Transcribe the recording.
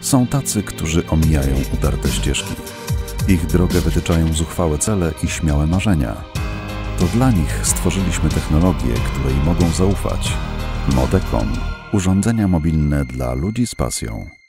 Są tacy, którzy omijają utarte ścieżki. Ich drogę wytyczają zuchwałe cele i śmiałe marzenia. To dla nich stworzyliśmy technologię, której mogą zaufać. Modecom. Urządzenia mobilne dla ludzi z pasją.